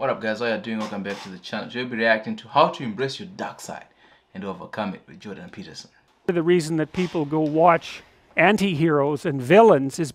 What up guys, how you doing? Welcome back to the channel. Today we'll be reacting to how to embrace your dark side and overcome it with Jordan Peterson. The reason that people go watch anti-heroes and villains is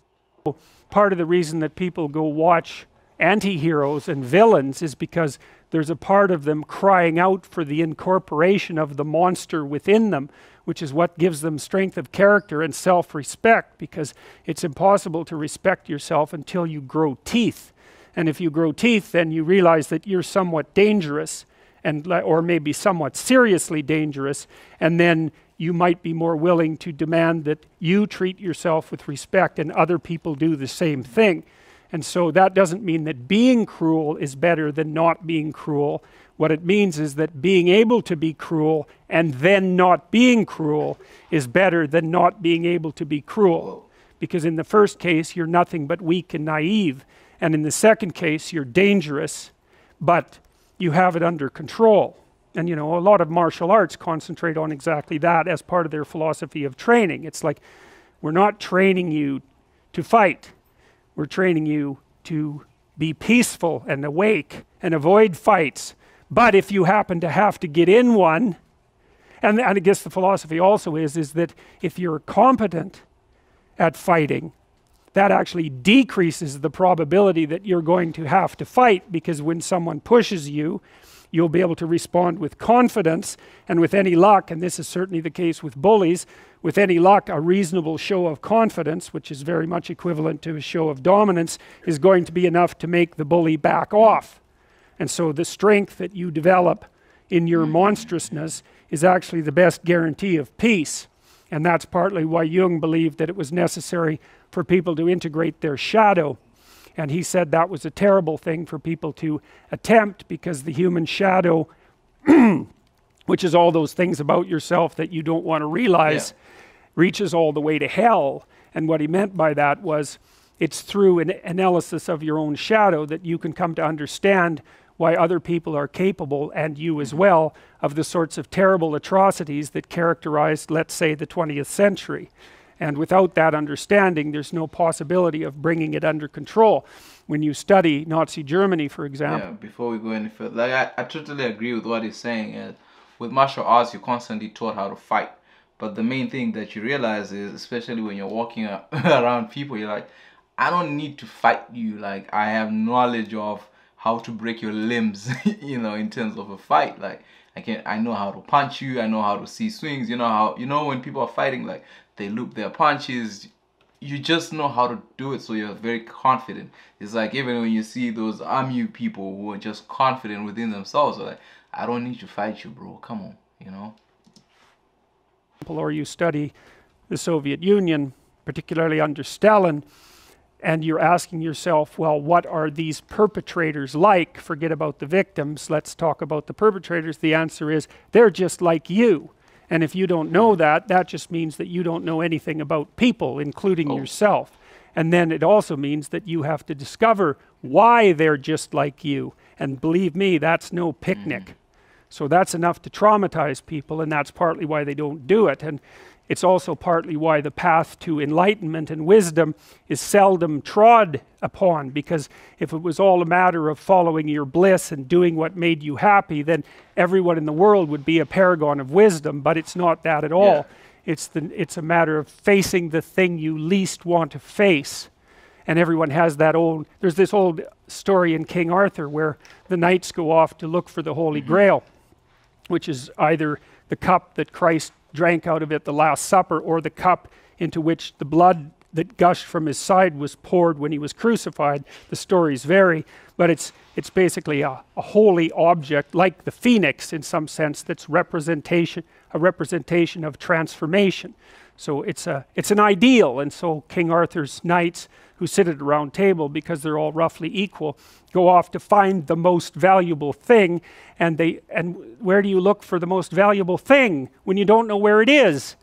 part of the reason that people go watch anti-heroes and villains is because there's a part of them crying out for the incorporation of the monster within them, which is what gives them strength of character and self-respect because it's impossible to respect yourself until you grow teeth and if you grow teeth, then you realize that you're somewhat dangerous, and or maybe somewhat seriously dangerous, and then you might be more willing to demand that you treat yourself with respect and other people do the same thing. And so that doesn't mean that being cruel is better than not being cruel. What it means is that being able to be cruel and then not being cruel is better than not being able to be cruel. Because in the first case, you're nothing but weak and naive. And in the second case, you're dangerous, but you have it under control. And you know, a lot of martial arts concentrate on exactly that as part of their philosophy of training. It's like, we're not training you to fight. We're training you to be peaceful and awake and avoid fights. But if you happen to have to get in one, and, and I guess the philosophy also is, is that if you're competent at fighting, that actually decreases the probability that you're going to have to fight because when someone pushes you, you'll be able to respond with confidence and with any luck, and this is certainly the case with bullies, with any luck, a reasonable show of confidence, which is very much equivalent to a show of dominance, is going to be enough to make the bully back off. And so the strength that you develop in your mm-hmm. monstrousness is actually the best guarantee of peace. And that's partly why Jung believed that it was necessary for people to integrate their shadow. And he said that was a terrible thing for people to attempt because the human shadow, which is all those things about yourself that you don't want to realize, yeah. reaches all the way to hell. And what he meant by that was it's through an analysis of your own shadow that you can come to understand why other people are capable, and you as mm-hmm. well, of the sorts of terrible atrocities that characterized, let's say, the 20th century. And without that understanding, there's no possibility of bringing it under control. When you study Nazi Germany, for example. Yeah, before we go any further, like I, I totally agree with what he's saying. Uh, with martial arts, you're constantly taught how to fight. But the main thing that you realize is, especially when you're walking around people, you're like, I don't need to fight you. Like, I have knowledge of how to break your limbs, you know, in terms of a fight. Like, I can I know how to punch you. I know how to see swings. You know how you know when people are fighting, like they loop their punches. You just know how to do it, so you're very confident. It's like even when you see those army people who are just confident within themselves, like I don't need to fight you, bro. Come on, you know. Or you study the Soviet Union, particularly under Stalin, and you're asking yourself, well, what are these perpetrators like? Forget about the victims, let's talk about the perpetrators. The answer is, they're just like you. And if you don't know that, that just means that you don't know anything about people, including oh. yourself. And then it also means that you have to discover why they're just like you. And believe me, that's no picnic. Mm. So that's enough to traumatize people, and that's partly why they don't do it. And it's also partly why the path to enlightenment and wisdom is seldom trod upon, because if it was all a matter of following your bliss and doing what made you happy, then everyone in the world would be a paragon of wisdom, but it's not that at all. Yeah. It's, the, it's a matter of facing the thing you least want to face. And everyone has that old, there's this old story in King Arthur where the knights go off to look for the Holy mm -hmm. Grail, which is either the cup that Christ drank out of it the Last Supper, or the cup into which the blood that gushed from his side was poured when he was crucified. The stories vary, but it's, it's basically a, a holy object, like the phoenix in some sense, that's representation, a representation of transformation. So it's, a, it's an ideal, and so King Arthur's knights who sit at a round table because they're all roughly equal go off to find the most valuable thing. And they and where do you look for the most valuable thing when you don't know where it is?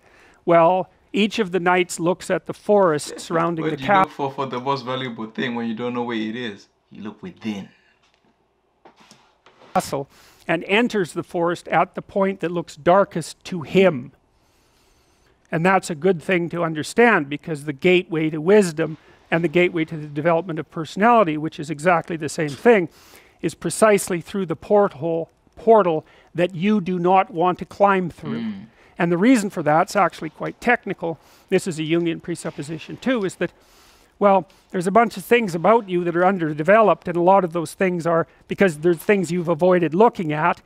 Well each of the knights looks at the forest surrounding the castle for for the most valuable thing when you don't know where it is? You look within. Castle and enters the forest at the point that looks darkest to him. And that's a good thing to understand because the gateway to wisdom and the gateway to the development of personality, which is exactly the same thing, is precisely through the porthole portal that you do not want to climb through. Mm. And the reason for that's actually quite technical. This is a Jungian presupposition too, is that, well, there's a bunch of things about you that are underdeveloped, and a lot of those things are because there's things you've avoided looking at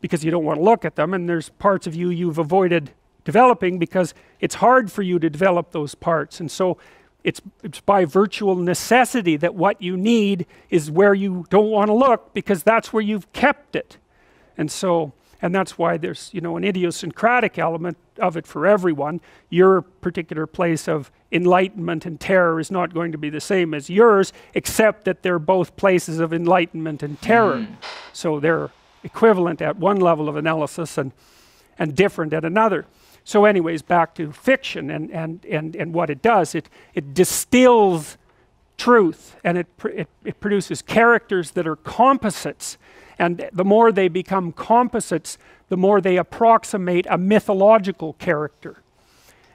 because you don't want to look at them, and there's parts of you you've avoided developing because it's hard for you to develop those parts. And so it's, it's by virtual necessity that what you need is where you don't want to look because that's where you've kept it. And so, and that's why there's, you know, an idiosyncratic element of it for everyone. Your particular place of enlightenment and terror is not going to be the same as yours, except that they're both places of enlightenment and terror. Mm. So they're equivalent at one level of analysis and, and different at another. So anyways, back to fiction and, and, and, and what it does. It, it distills truth and it, pr it, it produces characters that are composites. And the more they become composites, the more they approximate a mythological character.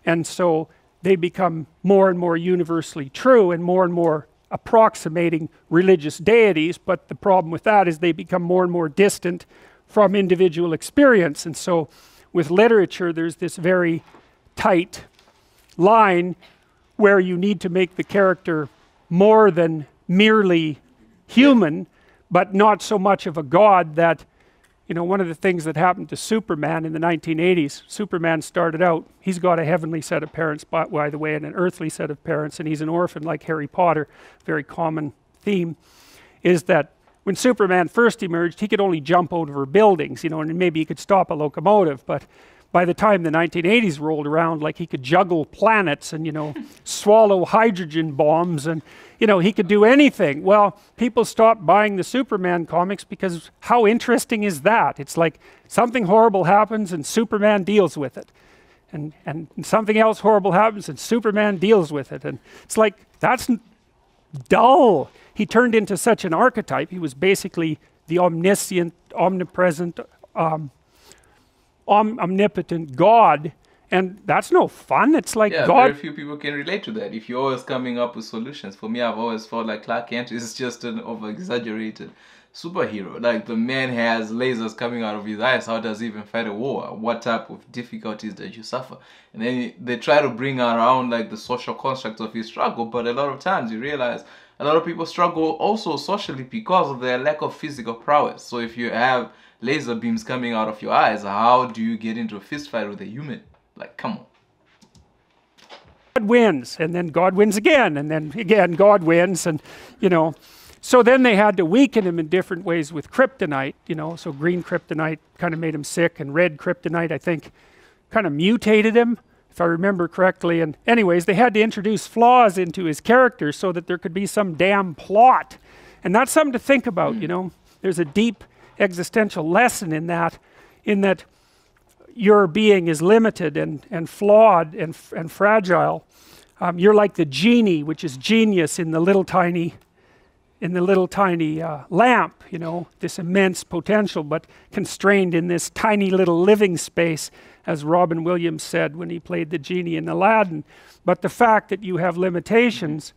And so they become more and more universally true and more and more approximating religious deities. But the problem with that is they become more and more distant from individual experience. And so with literature, there's this very tight line where you need to make the character more than merely human, but not so much of a god that, you know, one of the things that happened to Superman in the 1980s, Superman started out, he's got a heavenly set of parents, by, the way, and an earthly set of parents, and he's an orphan like Harry Potter, very common theme, is that when Superman first emerged, he could only jump over buildings, you know, and maybe he could stop a locomotive, but by the time the 1980s rolled around, like he could juggle planets and, you know, swallow hydrogen bombs and, you know, he could do anything. Well, people stopped buying the Superman comics because how interesting is that? It's like something horrible happens and Superman deals with it. And, and something else horrible happens and Superman deals with it. And it's like, that's dull he turned into such an archetype. He was basically the omniscient, omnipresent, um, om omnipotent God. And that's no fun. It's like yeah, God. very few people can relate to that. If you're always coming up with solutions, for me, I've always felt like Clark Kent is just an over-exaggerated superhero. Like the man has lasers coming out of his eyes. How does he even fight a war? What type of difficulties does you suffer? And then they try to bring around like the social construct of his struggle, but a lot of times you realize a lot of people struggle also socially because of their lack of physical prowess. So if you have laser beams coming out of your eyes, how do you get into a fist fight with a human? Like, come on. God wins, and then God wins again, and then again God wins, and you know. So then they had to weaken him in different ways with kryptonite, you know. So green kryptonite kind of made him sick, and red kryptonite, I think, kind of mutated him if I remember correctly. And anyways, they had to introduce flaws into his character so that there could be some damn plot. And that's something to think about, you know. There's a deep existential lesson in that, in that your being is limited and, and flawed and, and fragile. Um, you're like the genie, which is genius in the little tiny in the little tiny uh, lamp, you know, this immense potential, but constrained in this tiny little living space, as Robin Williams said when he played the genie in Aladdin. But the fact that you have limitations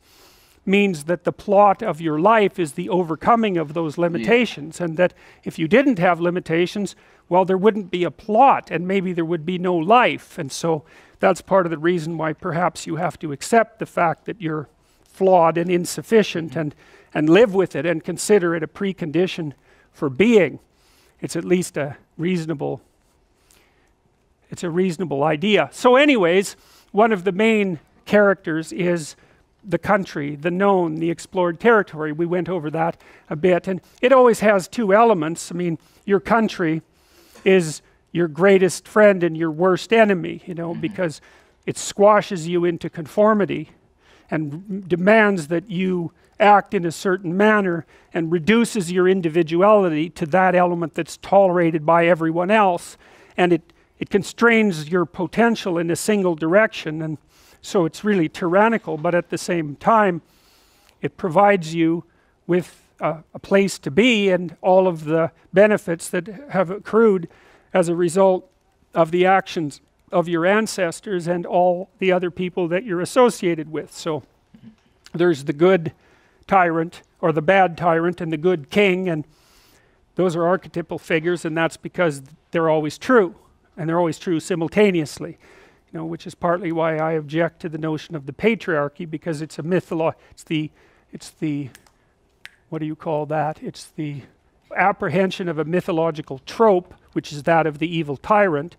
means that the plot of your life is the overcoming of those limitations, yeah. and that if you didn't have limitations, well, there wouldn't be a plot, and maybe there would be no life. And so that's part of the reason why perhaps you have to accept the fact that you're flawed and insufficient and and live with it and consider it a precondition for being. It's at least a reasonable it's a reasonable idea. So anyways, one of the main characters is the country, the known, the explored territory. We went over that a bit and it always has two elements. I mean, your country is your greatest friend and your worst enemy, you know, mm-hmm. because it squashes you into conformity and demands that you act in a certain manner and reduces your individuality to that element that's tolerated by everyone else. And it it constrains your potential in a single direction. And so it's really tyrannical but at the same time it provides you with a, a place to be and all of the benefits that have accrued as a result of the actions of your ancestors and all the other people that you're associated with. So there's the good tyrant or the bad tyrant and the good king and those are archetypal figures and that's because they're always true and they're always true simultaneously you know which is partly why I object to the notion of the patriarchy because it's a mytholo it's the it's the what do you call that? It's the apprehension of a mythological trope which is that of the evil tyrant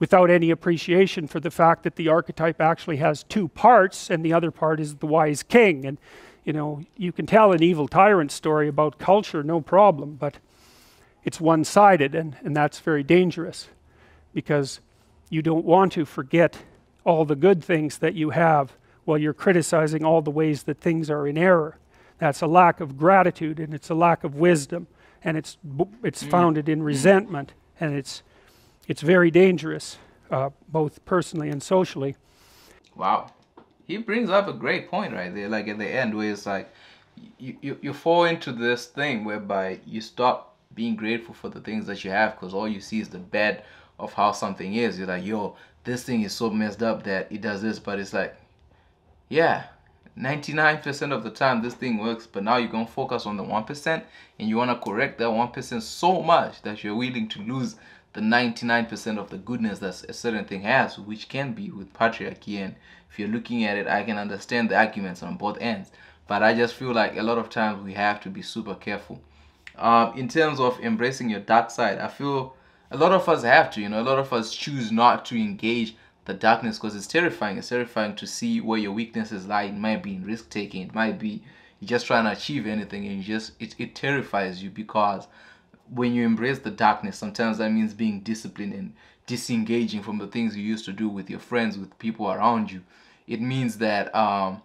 without any appreciation for the fact that the archetype actually has two parts and the other part is the wise king. And you know you can tell an evil tyrant story about culture no problem but it's one-sided and, and that's very dangerous because you don't want to forget all the good things that you have while you're criticizing all the ways that things are in error. That's a lack of gratitude and it's a lack of wisdom and it's it's mm. founded in resentment and it's it's very dangerous uh, both personally and socially. Wow. He brings up a great point right there like at the end where it's like you, you, you fall into this thing whereby you stop being grateful for the things that you have because all you see is the bad of how something is. You're like yo this thing is so messed up that it does this but it's like yeah 99% of the time this thing works but now you're going to focus on the 1% and you want to correct that 1% so much that you're willing to lose the 99% of the goodness that a certain thing has which can be with patriarchy and if you're looking at it I can understand the arguments on both ends but I just feel like a lot of times we have to be super careful um, in terms of embracing your dark side I feel a lot of us have to you know a lot of us choose not to engage the darkness because it's terrifying. It's terrifying to see where your weaknesses lie. It might be in risk taking. It might be you're just trying to achieve anything and just it, it terrifies you because when you embrace the darkness, sometimes that means being disciplined and disengaging from the things you used to do with your friends, with people around you. It means that um,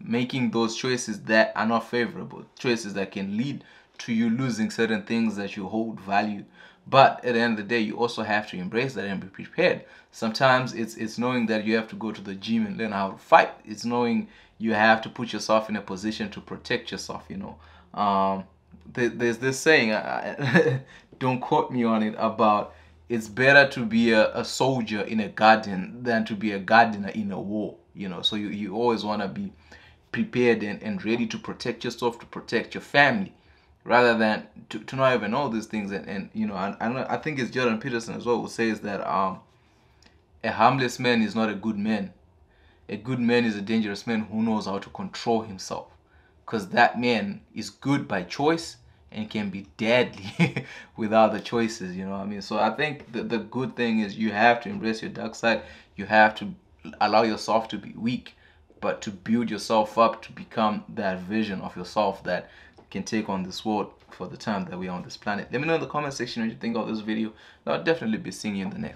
making those choices that are not favorable, choices that can lead to you losing certain things that you hold value but at the end of the day, you also have to embrace that and be prepared. Sometimes it's it's knowing that you have to go to the gym and learn how to fight. It's knowing you have to put yourself in a position to protect yourself. You know, um, there's this saying. don't quote me on it about it's better to be a, a soldier in a garden than to be a gardener in a war. You know, so you, you always want to be prepared and, and ready to protect yourself, to protect your family rather than to, to not even know these things and, and you know I, I, I think it's Jordan Peterson as well who says that um a harmless man is not a good man a good man is a dangerous man who knows how to control himself because that man is good by choice and can be deadly without the choices you know what I mean so I think the, the good thing is you have to embrace your dark side you have to allow yourself to be weak but to build yourself up to become that vision of yourself that can take on this world for the time that we are on this planet. Let me know in the comment section what you think of this video. I'll definitely be seeing you in the next.